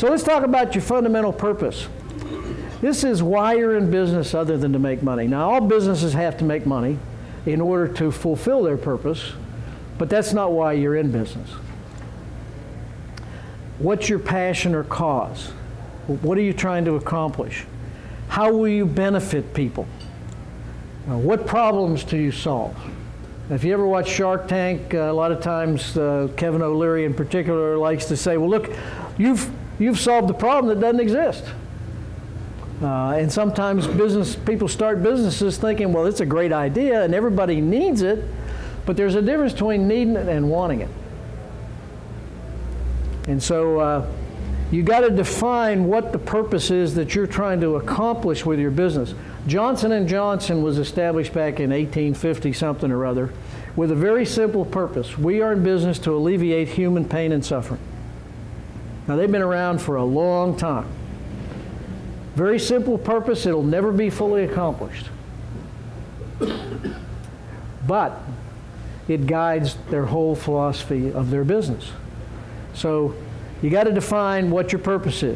So let's talk about your fundamental purpose. This is why you're in business other than to make money. Now, all businesses have to make money in order to fulfill their purpose, but that's not why you're in business. What's your passion or cause? What are you trying to accomplish? How will you benefit people? Uh, what problems do you solve? If you ever watch Shark Tank, uh, a lot of times uh, Kevin O'Leary in particular likes to say, well, look, you've, you've solved the problem that doesn't exist. Uh, and sometimes business people start businesses thinking, well, it's a great idea and everybody needs it, but there's a difference between needing it and wanting it. And so uh, you got to define what the purpose is that you're trying to accomplish with your business. Johnson & Johnson was established back in 1850 something or other with a very simple purpose. We are in business to alleviate human pain and suffering. Now they've been around for a long time. Very simple purpose, it'll never be fully accomplished. But it guides their whole philosophy of their business. So you got to define what your purpose is.